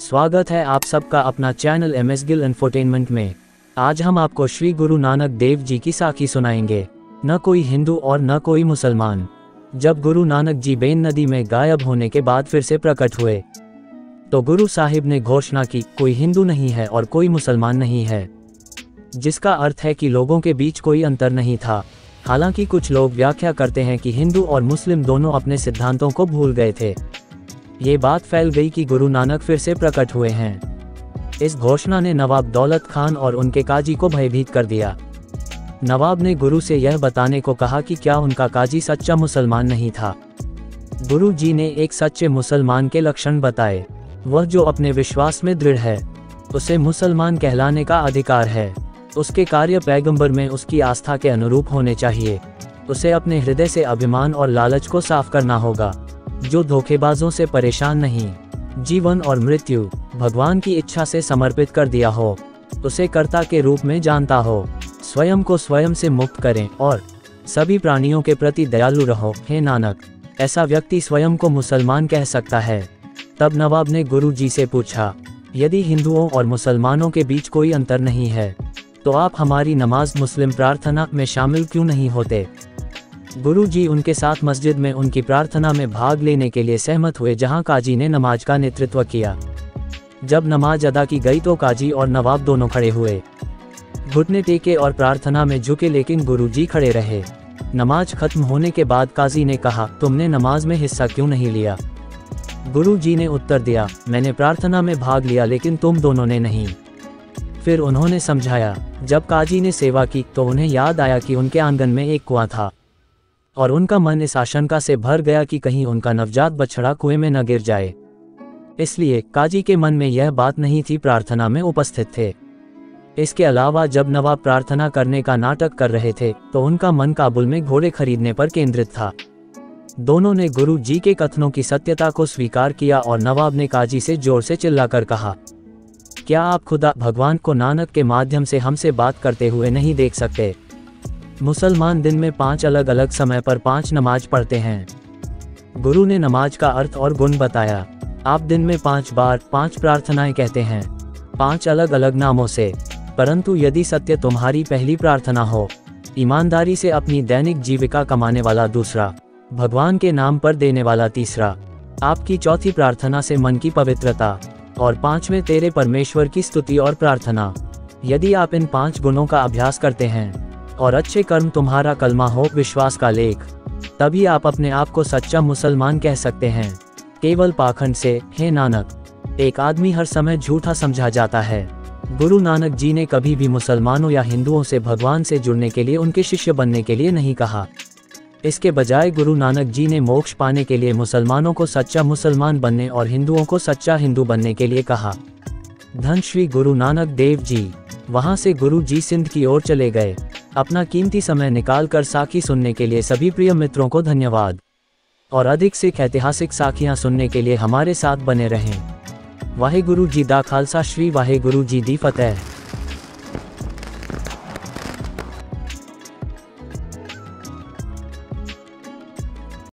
स्वागत है आप सबका अपना channel M S Gill infotainment में। आज हम आपको श्री गुरु नानक देव जी की साखी सुनाएँगे। न कोई हिंदू और न कोई मुसलमान। जब गुरु नानक जी बेन नदी में गायब होने के बाद फिर से प्रकट हुए तो गुरु साहिब ने घोषणा की, कोई हिंदू नहीं है और कोई मुसलमान नहीं है। जिसका अर्थ है कि लोगों के बीच कोई अंतर नहीं था। हालाँकि कुछ लोग व्याख्या करते हैं कि हिंदू और मुस्लिम दोनों अपने सिद्धांतों को भूल गए थे। ये बात फैल गई कि गुरु नानक फिर से प्रकट हुए हैं। इस घोषणा ने नवाब दौलत खान और उनके काजी को भयभीत कर दिया। नवाब ने गुरु से यह बताने को कहा कि क्या उनका काजी सच्चा मुसलमान नहीं था। गुरु जी ने एक सच्चे मुसलमान के लक्षण बताए। वह जो अपने विश्वास में दृढ़ है, उसे मुसलमान कहलाने का अधिकार है। उसके कार्य पैगंबर में उसकी आस्था के अनुरूप होने चाहिए। उसे अपने हृदय से अभिमान और लालच को साफ़ करना होगा। जो धोखेबाजों से परेशान नहीं। जीवन और मृत्यु, भगवान की इच्छा से समर्पित कर दिया हो, उसे कर्ता के रूप में जानता हो। स्वयं को स्वयं से मुक्त करें और सभी प्राणियों के प्रति दयालु रहो। हे नानक, ऐसा व्यक्ति स्वयं को मुसलमान कह सकता है। तब नवाब ने गुरु जी से पूछा, यदि हिंदुओं और मुसलमानों के बीच कोई अंतर नहीं है तो आप हमारी नमाज़ मुस्लिम प्रार्थना में शामिल क्यों नहीं होते? गुरु जी उनके साथ मस्जिद में उनकी प्रार्थना में भाग लेने के लिए सहमत हुए, जहाँ काजी ने नमाज़ का नेतृत्व किया। जब नमाज़ अदा की गई तो काजी और नवाब दोनों खड़े हुए। घुटने टेके और प्रार्थना में झुके, लेकिन गुरु जी खड़े रहे। नमाज़ खत्म होने के बाद काजी ने कहा, तुमने नमाज़ में हिस्सा क्यों नहीं लिया? गुरु जी ने उत्तर दिया, मैंने प्रार्थना में भाग लिया, लेकिन तुम दोनों ने नहीं। फिर उन्होंने समझाया, जब काजी ने सेवा की तो उन्हें याद आया कि उनके आँगन में एक कुआँ था। और उनका मन इस आशंका से भर गया कि कहीं उनका नवजात बछड़ा कुएँ में न गिर जाए। इसलिए काजी के मन में यह बात नहीं थी, प्रार्थना में उपस्थित थे। इसके अलावा जब नवाब प्रार्थना करने का नाटक कर रहे थे तो उनका मन काबुल में घोड़े खरीदने पर केंद्रित था। दोनों ने गुरु जी के कथनों की सत्यता को स्वीकार किया और नवाब ने काजी से ज़ोर से चिल्लाकर कहा, क्या आप खुदा भगवान को नानक के माध्यम से हमसे बात करते हुए नहीं देख सकते? मुसलमान दिन में पाँच अलग अलग समय पर पाँच नमाज़ पढ़ते हैं। गुरु ने नमाज़ का अर्थ और गुण बताया। आप दिन में पाँच बार पाँच प्रार्थनाएँ कहते हैं। पाँच अलग अलग नामों से। परंतु यदि सत्य तुम्हारी पहली प्रार्थना हो, ईमानदारी से अपनी दैनिक जीविका कमाने वाला दूसरा, भगवान के नाम पर देने वाला तीसरा, आपकी चौथी प्रार्थना से मन की पवित्रता, और पाँचवें तेरे परमेश्वर की स्तुति और प्रार्थना। यदि आप इन पाँच गुणों का अभ्यास करते हैं और अच्छे कर्म तुम्हारा कलमा हो, विश्वास का लेख। तभी आप अपने आप को सच्चा मुसलमान कह सकते हैं। केवल पाखंड से, हे नानक। एक आदमी हर समय झूठा समझा जाता है। गुरु नानक जी ने कभी भी मुसलमानों या हिंदुओं से भगवान से जुड़ने के लिए उनके शिष्य बनने के लिए नहीं कहा। इसके बजाय गुरु नानक जी ने मोक्ष पाने के लिए मुसलमानों को सच्चा मुसलमान बनने और हिंदुओं को सच्चा हिंदू बनने के लिए कहा। धन श्री गुरु नानक देव जी, वहाँ से गुरु जी सिंध की ओर चले गए। अपना कीमती समय निकाल कर साखी सुनने के लिए सभी प्रिय मित्रों को धन्यवाद। और अधिक सिख ऐतिहासिक साखियाँ सुनने के लिए हमारे साथ बने रहें। वाहे गुरु जी दा खालसा, श्री वाहे गुरु जी दी फतेह।